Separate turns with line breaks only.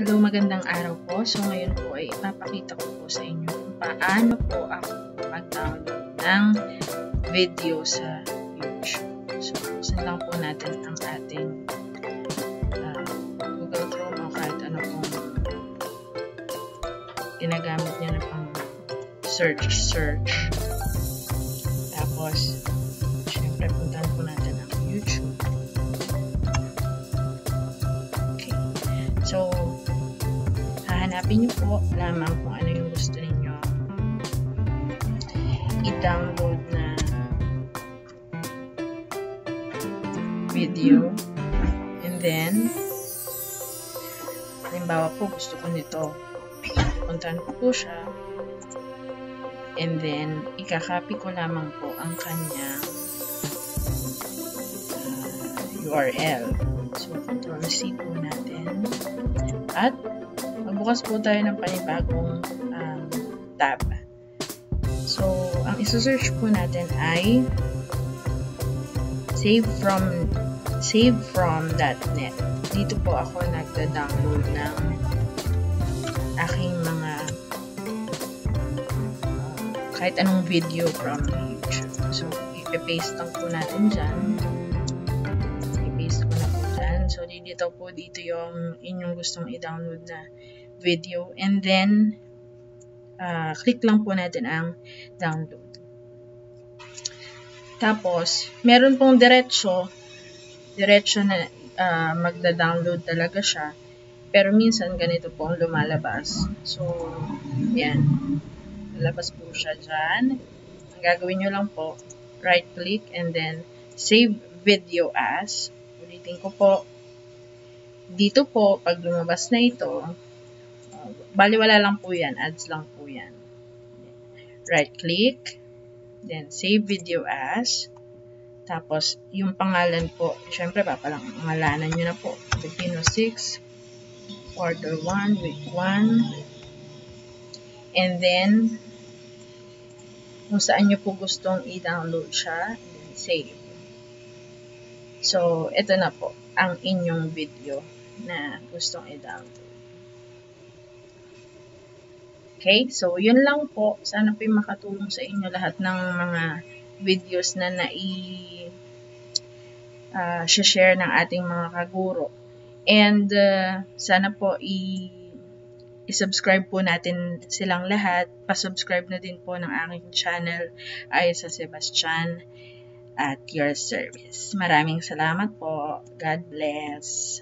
Hello, magandang araw po. So, ngayon po ay ipapakita ko po sa inyo kung paano po ako mag-download ng video sa YouTube. So, buksan lang po natin ang ating uh, Google Chrome o kahit ano pong ginagamit niya na pang search, search. Tapos, syempre, puntahan po natin ang YouTube. Okay. So, hahanapin niyo po lamang kung ano yung gusto ninyo i-download na video. And then, halimbawa po, gusto ko nito. Puntahan ko po siya. And then, ikakopy ko lamang po ang kanyang uh, URL. So, control C po natin. At, magbukas po tayo ng panibagong um, tab. So, ang isa-search po natin ay save from save from.net. Dito po ako nagda-download ng aking mga uh, kahit anong video from YouTube. So, i-paste lang po natin dyan. I-paste ko na po dyan. So, dito po dito yung inyong gustong i-download na video. And then, uh, click lang po natin ang download. Tapos, meron pong diretsyo, diretsyo na uh, magda-download talaga siya. Pero minsan ganito po ang lumalabas. So, yan. Lalabas po siya dyan. Ang gagawin nyo lang po, right click and then save video as. Ulitin ko po. Dito po, pag lumabas na ito, baliwala lang po yan. Ads lang po yan. Right click. Then save video as. Tapos, yung pangalan po, syempre, papangalanan nyo na po. Filipino 6, quarter 1, week 1. And then, kung saan nyo po gustong i-download siya, then save. So, ito na po, ang inyong video na gustong i-download. Okay, so yun lang po. Sana po yung makatulong sa inyo lahat ng mga videos na nai uh, share ng ating mga kaguro. And uh, sana po i i-subscribe po natin silang lahat. Pa-subscribe na din po ng aking channel ay sa Sebastian at your service. Maraming salamat po. God bless.